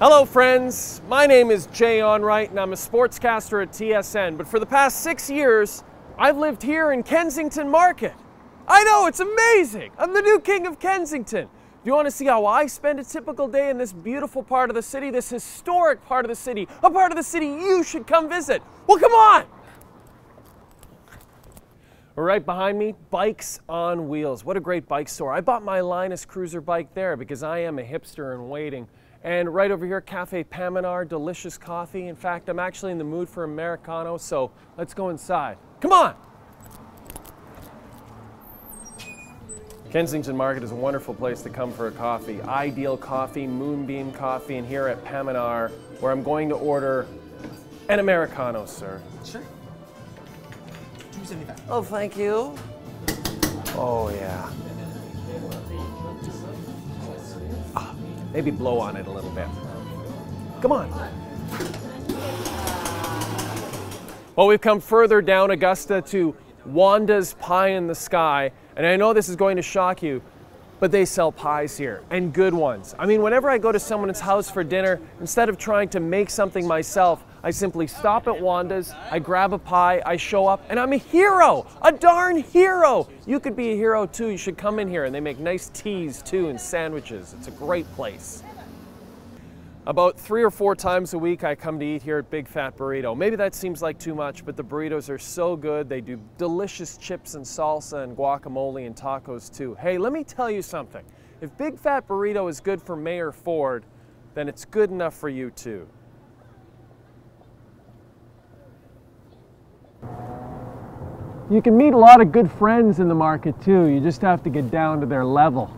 Hello, friends. My name is Jay Onrait, and I'm a sportscaster at TSN. But for the past six years, I've lived here in Kensington Market. I know, it's amazing. I'm the new king of Kensington. Do you want to see how I spend a typical day in this beautiful part of the city, this historic part of the city, a part of the city you should come visit? Well, come on! Right behind me, Bikes on Wheels. What a great bike store. I bought my Linus Cruiser bike there because I am a hipster in waiting. And right over here, Cafe Pamenar, delicious coffee. In fact, I'm actually in the mood for Americano, so let's go inside. Come on! Kensington Market is a wonderful place to come for a coffee. Ideal Coffee, Moonbeam Coffee, and here at Pamenar, where I'm going to order an Americano, sir. Sure. Two seventy-five. Oh, thank you. Oh, yeah. Maybe blow on it a little bit. Come on. Well, we've come further down Augusta to Wanda's Pie in the Sky, and I know this is going to shock you, but they sell pies here, and good ones. I mean, whenever I go to someone's house for dinner, instead of trying to make something myself, I simply stop at Wanda's, I grab a pie, I show up, and I'm a hero! A darn hero! You could be a hero too. You should come in here, and they make nice teas too and sandwiches. It's a great place. About three or four times a week, I come to eat here at Big Fat Burrito. Maybe that seems like too much, but the burritos are so good. They do delicious chips and salsa and guacamole and tacos too. Hey, let me tell you something. If Big Fat Burrito is good for Mayor Ford, then it's good enough for you too. You can meet a lot of good friends in the market too. You just have to get down to their level.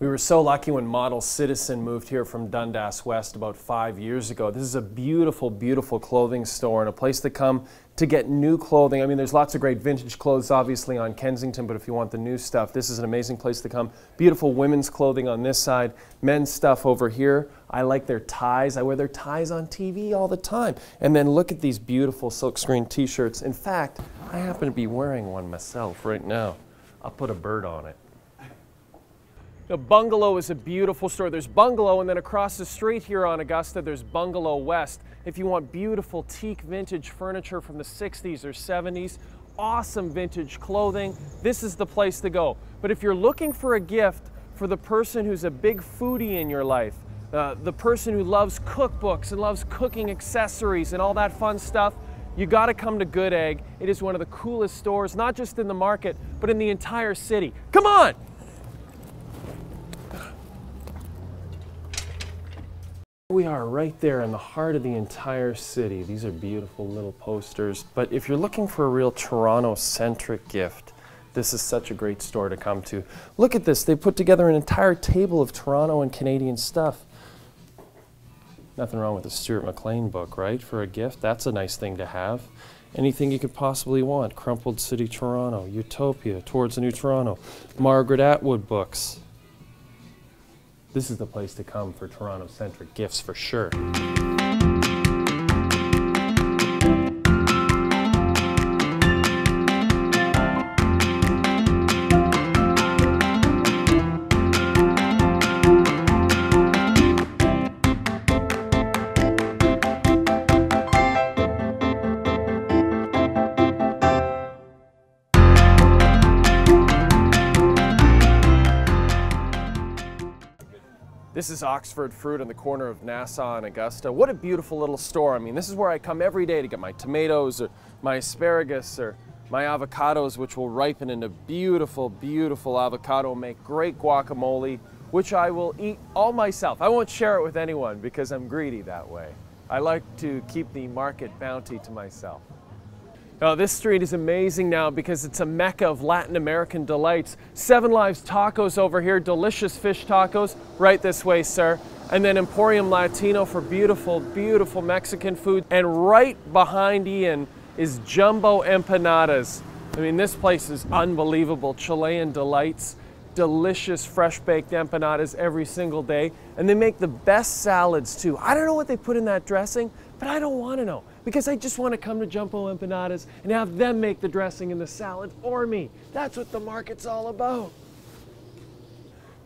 We were so lucky when Model Citizen moved here from Dundas West about five years ago. This is a beautiful, beautiful clothing store and a place to come to get new clothing. I mean, there's lots of great vintage clothes, obviously, on Kensington, but if you want the new stuff, this is an amazing place to come. Beautiful women's clothing on this side, men's stuff over here. I like their ties. I wear their ties on TV all the time. And then look at these beautiful silkscreen t-shirts. In fact, I happen to be wearing one myself right now. I'll put a bird on it. The Bungalow is a beautiful store. There's Bungalow, and then across the street here on Augusta, there's Bungalow West. If you want beautiful teak vintage furniture from the 60s or 70s, awesome vintage clothing, this is the place to go. But if you're looking for a gift for the person who's a big foodie in your life, uh, the person who loves cookbooks and loves cooking accessories and all that fun stuff, you got to come to Good Egg. It is one of the coolest stores, not just in the market, but in the entire city. Come on! We are right there in the heart of the entire city. These are beautiful little posters. But if you're looking for a real Toronto centric gift, this is such a great store to come to. Look at this. They put together an entire table of Toronto and Canadian stuff. Nothing wrong with a Stuart McLean book, right? For a gift, that's a nice thing to have. Anything you could possibly want. Crumpled City Toronto, Utopia, Towards a New Toronto, Margaret Atwood books this is the place to come for Toronto centric gifts for sure. This is Oxford Fruit on the corner of Nassau and Augusta. What a beautiful little store. I mean, this is where I come every day to get my tomatoes or my asparagus or my avocados, which will ripen into beautiful, beautiful avocado, make great guacamole, which I will eat all myself. I won't share it with anyone because I'm greedy that way. I like to keep the market bounty to myself. Oh, this street is amazing now because it's a mecca of Latin American delights. Seven Lives Tacos over here, delicious fish tacos, right this way, sir. And then Emporium Latino for beautiful, beautiful Mexican food. And right behind Ian is Jumbo Empanadas. I mean, this place is unbelievable. Chilean delights, delicious fresh baked empanadas every single day. And they make the best salads too. I don't know what they put in that dressing, but I don't want to know because I just want to come to Jumbo Empanadas and have them make the dressing and the salad for me. That's what the market's all about.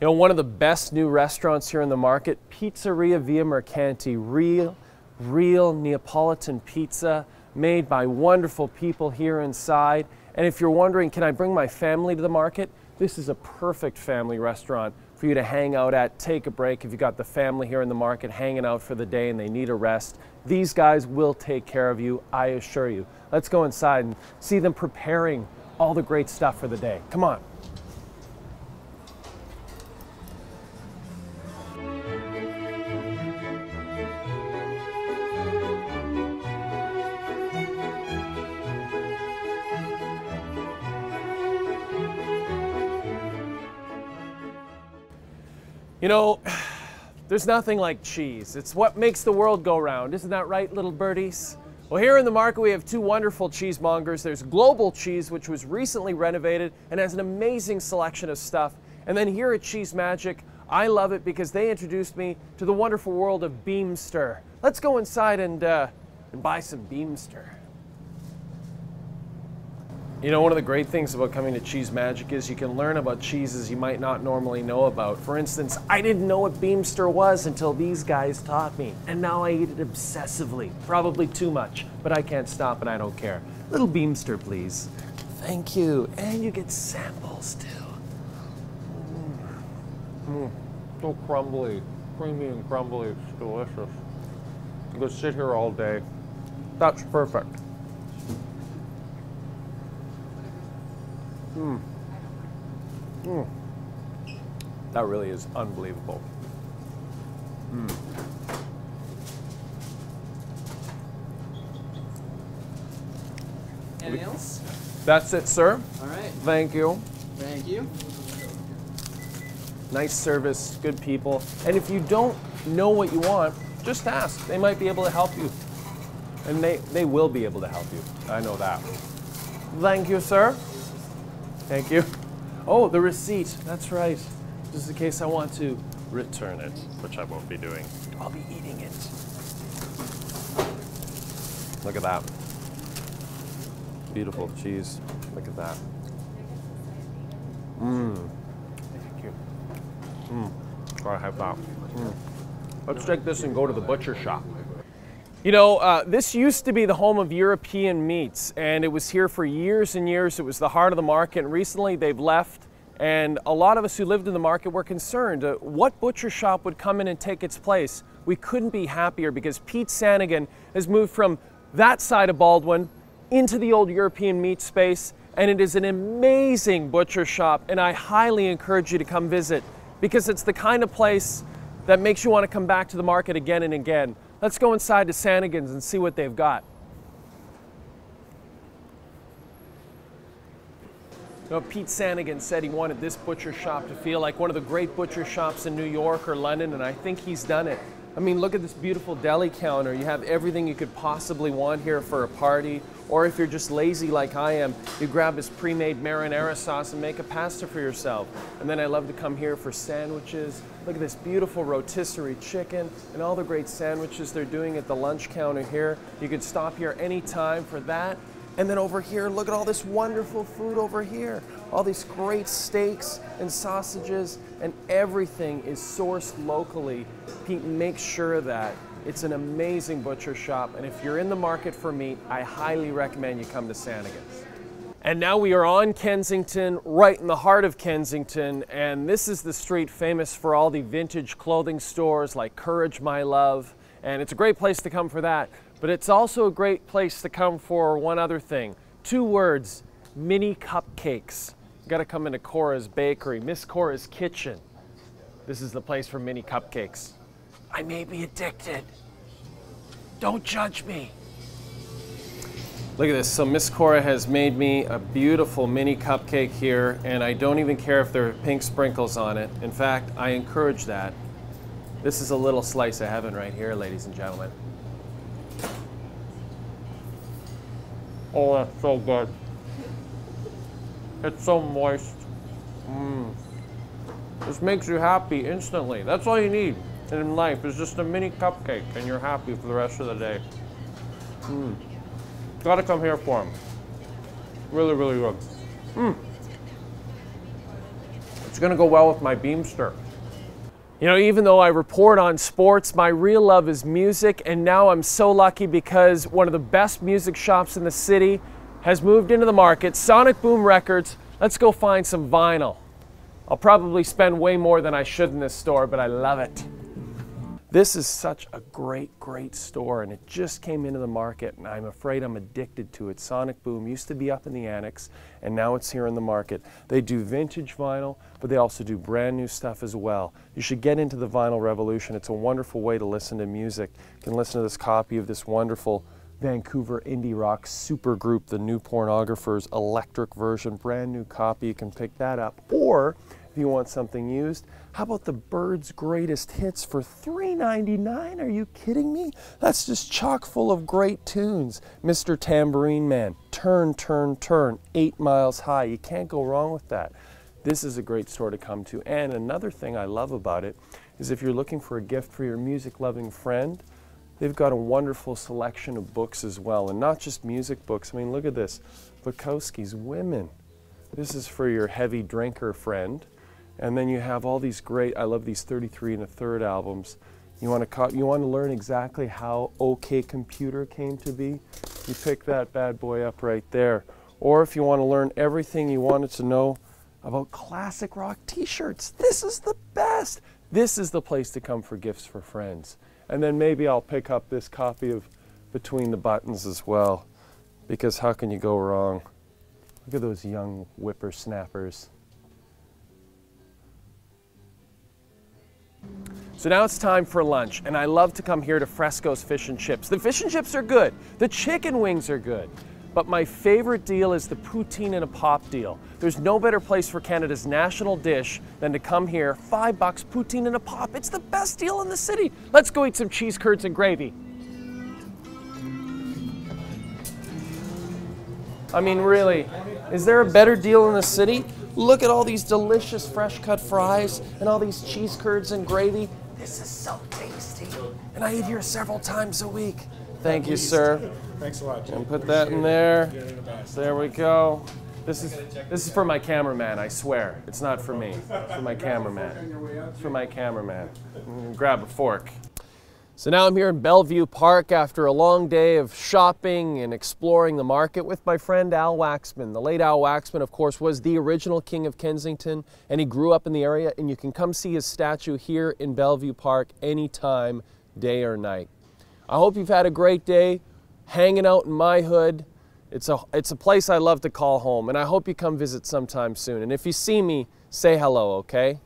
You know, one of the best new restaurants here in the market, Pizzeria Via Mercanti. Real, real Neapolitan pizza made by wonderful people here inside. And if you're wondering, can I bring my family to the market? This is a perfect family restaurant for you to hang out at, take a break. If you've got the family here in the market hanging out for the day and they need a rest, these guys will take care of you, I assure you. Let's go inside and see them preparing all the great stuff for the day. Come on. You know, there's nothing like cheese. It's what makes the world go round. Isn't that right, little birdies? Well, here in the market, we have two wonderful cheesemongers. There's Global Cheese, which was recently renovated and has an amazing selection of stuff. And then here at Cheese Magic, I love it because they introduced me to the wonderful world of Beemster. Let's go inside and, uh, and buy some Beemster. You know, one of the great things about coming to Cheese Magic is you can learn about cheeses you might not normally know about. For instance, I didn't know what Beemster was until these guys taught me, and now I eat it obsessively. Probably too much, but I can't stop and I don't care. Little Beemster, please. Thank you. And you get samples too. Mm. So crumbly, creamy and crumbly. It's delicious. You could sit here all day. That's perfect. Mm. Mm. That really is unbelievable. Mm. Anything else? That's it, sir. All right. Thank you. Thank you. Nice service, good people. And if you don't know what you want, just ask. They might be able to help you. And they, they will be able to help you. I know that. Thank you, sir. Thank you. Oh, the receipt. That's right. Just in case I want to return it, which I won't be doing. I'll be eating it. Look at that. Beautiful cheese. Look at that. Mmm. Thank you. Mmm. Gotta have that. Mm. Let's take this and go to the butcher shop. You know, uh, this used to be the home of European meats, and it was here for years and years. It was the heart of the market, and recently they've left. And a lot of us who lived in the market were concerned uh, what butcher shop would come in and take its place. We couldn't be happier because Pete Sanagan has moved from that side of Baldwin into the old European meat space, and it is an amazing butcher shop, and I highly encourage you to come visit because it's the kind of place that makes you want to come back to the market again and again. Let's go inside to Sanagan's and see what they've got. You know, Pete Sanigan said he wanted this butcher shop to feel like one of the great butcher shops in New York or London, and I think he's done it. I mean, look at this beautiful deli counter. You have everything you could possibly want here for a party, or if you're just lazy like I am, you grab this pre-made marinara sauce and make a pasta for yourself. And then I love to come here for sandwiches. Look at this beautiful rotisserie chicken and all the great sandwiches they're doing at the lunch counter here. You could stop here anytime for that. And then over here, look at all this wonderful food over here. All these great steaks and sausages, and everything is sourced locally. Pete makes sure that it's an amazing butcher shop, and if you're in the market for meat, I highly recommend you come to Sanagan's. And now we are on Kensington, right in the heart of Kensington, and this is the street famous for all the vintage clothing stores like Courage My Love, and it's a great place to come for that. But it's also a great place to come for one other thing. Two words, mini cupcakes. You gotta come into Cora's Bakery, Miss Cora's Kitchen. This is the place for mini cupcakes. I may be addicted. Don't judge me. Look at this. So Miss Cora has made me a beautiful mini cupcake here, and I don't even care if there are pink sprinkles on it. In fact, I encourage that. This is a little slice of heaven right here, ladies and gentlemen. Oh, that's so good. It's so moist. Mmm. This makes you happy instantly. That's all you need in life is just a mini cupcake and you're happy for the rest of the day. Mmm. Gotta come here for them. Really, really good. Mmm. It's to go well with my Beemster. You know, even though I report on sports, my real love is music, and now I'm so lucky because one of the best music shops in the city has moved into the market, Sonic Boom Records. Let's go find some vinyl. I'll probably spend way more than I should in this store, but I love it. This is such a great, great store, and it just came into the market, and I'm afraid I'm addicted to it. Sonic Boom used to be up in the annex, and now it's here in the market. They do vintage vinyl, but they also do brand new stuff as well. You should get into the vinyl revolution. It's a wonderful way to listen to music. You can listen to this copy of this wonderful Vancouver indie rock supergroup, the New Pornographers electric version, brand new copy. You can pick that up. Or if you want something used, how about the Byrds Greatest Hits for $3.99? Are you kidding me? That's just chock full of great tunes. Mr. Tambourine Man, Turn, Turn, Turn, Eight Miles High. You can't go wrong with that. This is a great store to come to. And another thing I love about it is if you're looking for a gift for your music loving friend, they've got a wonderful selection of books as well. And not just music books. I mean, look at this Bukowski's Women. This is for your heavy drinker friend. And then you have all these great, I love these 33 and a third albums. You want to you want to learn exactly how OK Computer came to be? You pick that bad boy up right there. Or if you want to learn everything you wanted to know about classic rock t-shirts, this is the best. This is the place to come for gifts for friends. And then maybe I'll pick up this copy of Between the Buttons as well, because how can you go wrong? Look at those young whippersnappers. So now it's time for lunch, and I love to come here to Fresco's Fish and Chips. The fish and chips are good, the chicken wings are good, but my favorite deal is the poutine and a pop deal. There's no better place for Canada's national dish than to come here, five bucks, poutine and a pop. It's the best deal in the city. Let's go eat some cheese curds and gravy. I mean, really, is there a better deal in the city? Look at all these delicious fresh cut fries and all these cheese curds and gravy. This is so tasty. And I eat here several times a week. Thank you, sir. Thanks a lot, Jim. And put that in there. There we go. This is this is for my cameraman, I swear. It's not for me. It's for my cameraman. It's for my cameraman. Mm, grab a fork. So now I'm here in Bellevue Park after a long day of shopping and exploring the market with my friend Al Waxman. The late Al Waxman, of course, was the original King of Kensington, and he grew up in the area, and you can come see his statue here in Bellevue Park anytime, day or night. I hope you've had a great day hanging out in my hood. It's a, it's a place I love to call home, and I hope you come visit sometime soon. And if you see me, say hello, okay?